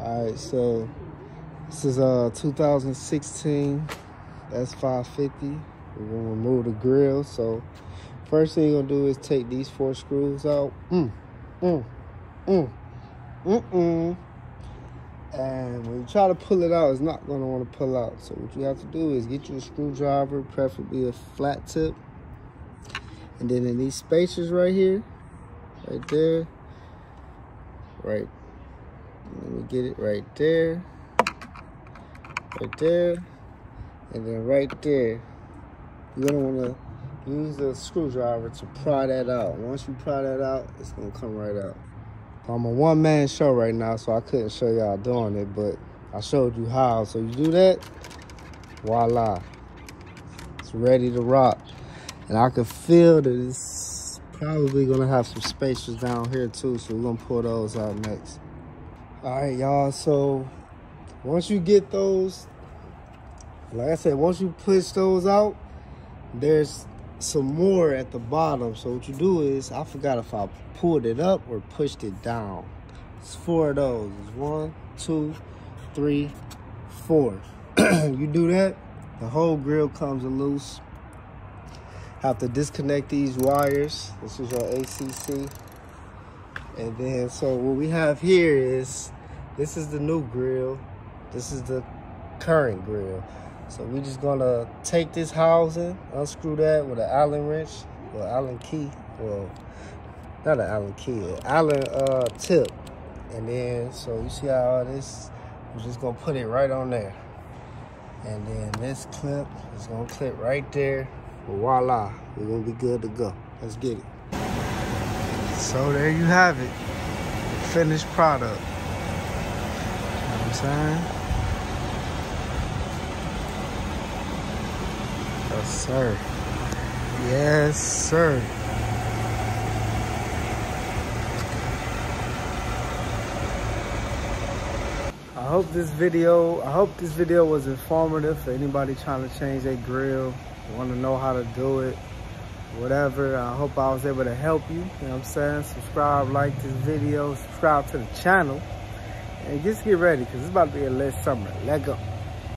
All right, so this is a 2016 S550. We're gonna remove the grill. So first thing you're gonna do is take these four screws out. Mm, mm, mm, mm, mm. And when you try to pull it out, it's not gonna wanna pull out. So what you have to do is get you a screwdriver, preferably a flat tip. And then in these spaces right here, right there, right let me get it right there. Right there. And then right there. You're gonna wanna use the screwdriver to pry that out. Once you pry that out, it's gonna come right out. I'm a one-man show right now, so I couldn't show y'all doing it, but I showed you how. So you do that, voila. It's ready to rock. And I can feel that it's probably gonna have some spacers down here too, so we're gonna pull those out next. All right, y'all. So once you get those, like I said, once you push those out, there's some more at the bottom. So what you do is, I forgot if I pulled it up or pushed it down. It's four of those. It's one, two, three, four. you do that, the whole grill comes loose. Have to disconnect these wires. This is your ACC. And then, so what we have here is, this is the new grill. This is the current grill. So we're just gonna take this housing, unscrew that with an Allen wrench, or Allen key, well, not an Allen key, an Allen uh, tip. And then, so you see how this, we're just gonna put it right on there. And then this clip is gonna clip right there. Voila, we're gonna be good to go. Let's get it. So there you have it. Finished product. You know what I'm saying? Yes, sir. Yes, sir. I hope this video, I hope this video was informative for anybody trying to change their grill, want to know how to do it whatever. I hope I was able to help you. You know what I'm saying? Subscribe, like this video, subscribe to the channel. And just get ready because it's about to be a lit summer. Let go.